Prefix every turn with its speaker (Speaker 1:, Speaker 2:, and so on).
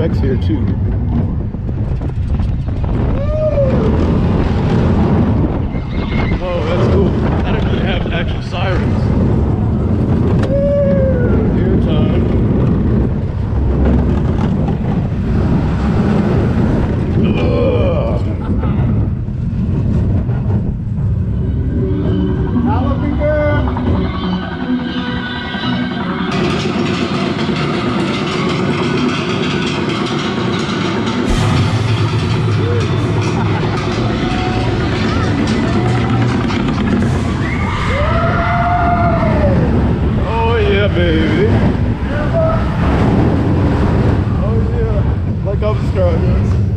Speaker 1: effects here too. Oh, that's cool. I didn't really have actual sirens. Baby. Oh yeah. Like I'm struggling.